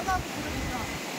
하나도 모르겠다.